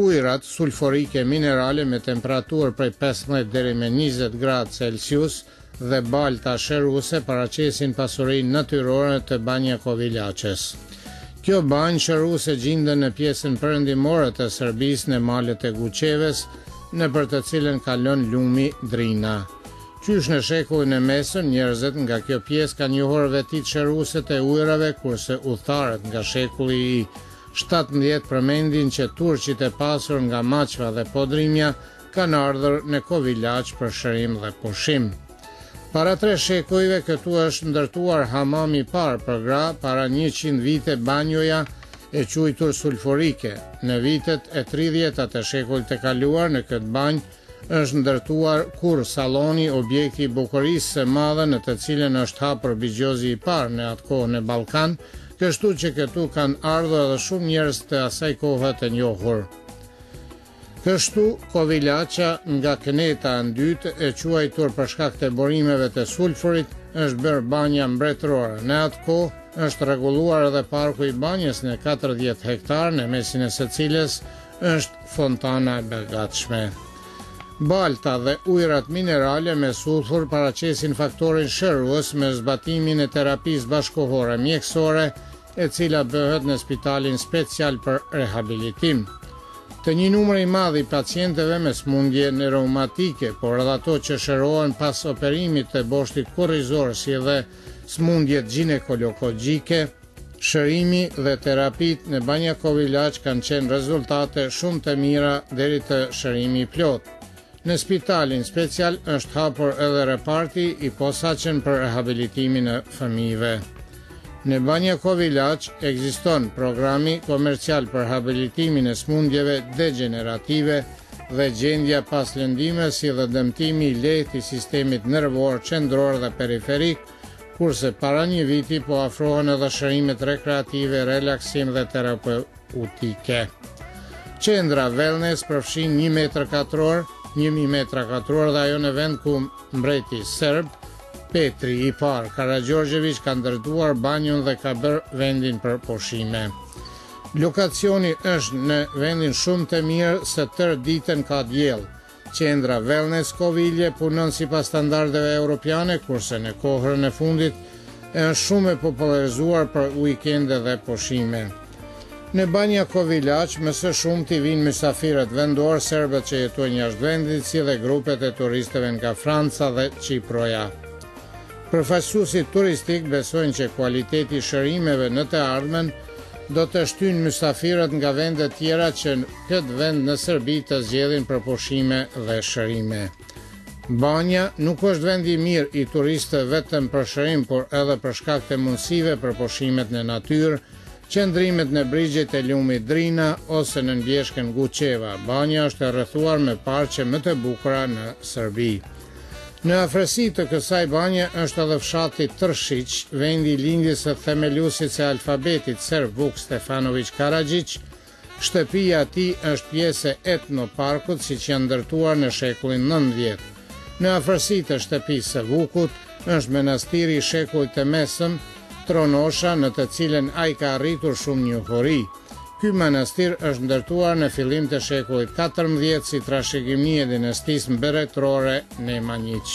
Ujërat sulforike minerale me temperaturë prej 15 deri me 20 gradë Celsius dhe balta shëruse paraqesin pasurinë natyrore të Banja Kovilaçës. Kjo banjë shëruse gjindet në pjesën perëndimore të Sërbisë në malet e Guçevës, nëpër të cilën kalon lumi Drina. Qysh në shekullin e mesëm njerëzet nga kjo pjesë kanë njohur vetitë shëruese të ujërave kurse udhëtarët nga shekulli i shtatëmbëdhjetë përmendin që turqit e pasur nga Maçva dhe Podrinja kanë ardhur në Kovilaç për shërim dhe pushim. Para tre shekujve këtu është ndërtuar hamami i parë për gra para njëqind vite banjoja e quajtur sulfurike. Në vitet e tridhjeta të shekullit të kaluar në këtë banjë Është ndërtuar Kur salloni, objekti i bukurisë së madhe në të cilën është hapur bixhozi i parë në atë kohë në Ballkan, kështu që këtu kanë ardhur edhe shumë njerëz të asaj kohe të njohur. Kështu, Kovilaça, nga këneta e ndytë, e quajtur për shkak të burimeve të sulfurit, është bërë banja mbretërore. Në atë kohë, është rregulluar edhe parku i banjës në 40 hektarë, në mesin e së cilës Është fontana e begatshme. Balta dhe ujërat minerale me sulfur paraqesin faktorin shërues me zbatimin e terapisë bashkëkohore mjekësore, e cila bëhet në Spitalin Special për Rehabilitim. Te një numër i madh i pacientëve me sëmundje reumatike, por edhe ato që shërohen pas operimit të boshtit kurrizor si dhe sëmundjet gjinekolokogjike, Shërimi dhe terapitë në Banja Kovilaç kanë qenë rezultate shumë të mira deri te shërimi i plotë. Në spitalin special është hapur edhe reparti i posaçëm për rehabilitimin e fëmijëve. Në Banja Kovilaç ekziston programi komercial për habilitimin e smundjeve degjenerative dhe gjendja pas lëndimeve si dhe dëmtimi i lehtë i sistemit nervor qendror dhe periferik, Kurse, para një viti po ofrohen edhe shërbimet rekreative, relaksim dhe terapeutike. Qendra Wellness përfshin 1 metër katror, 1000 metra katror dhe ajo në vend ku mbreti serb Petri i Parë Karagjorgjeviç ka ndërtuar banjon dhe ka bërë vendin për pushime. Lokacioni është në vendin shumë të mirë se tërë ditën ka diell. Qendra Wellness Kovilje punon sipas standardeve europiane, kurse në kohrën e fundit është shumë e popullarizuar për uikende dhe pushime. Në Banja Kovilaça më së shumti vijnë mysafirët vendor, serbët që jetojnë jashtë vendit, si dhe grupet e turistëve nga Franca dhe Qiproja. Përfaqësuesit turistikë besojnë që kualiteti i shërimeve në të ardhmen do të shtyjnë mysafirët nga vendet tjera që këtë vend në Serbi të zgjedhin për pushime dhe shërime. Banja nuk është vendi i mirë i turistëve vetëm për shërim, por edhe për shkak të mundësive për pushimet në natyrë, qëndrimet në brigjet e lumit Drina ose nën bjeshkën Guçevo. Banja është e rrethuar me parqe më të bukura në Serbi. Në afërsi të kësaj banje është edhe fshati Tërshiq, vendi i lindjes së themeluesit të alfabetit serb Vuk Stefanoviq Karaxhiq, shtëpia e tij është pjesë e etnoparkut siç janë ndërtuar në shekullin nëntëmbëdhjetë. Në afërsi të shtëpisë së Vukut është manastiri i shekullit të mesëm Tronosha në të cilën ai ka arritur shumë njohuri. Ky manastir është ndërtuar në fillim të shekullit katërmbëdhjetë si trashëgimi e dinastisë mbretërore Nemanjiq.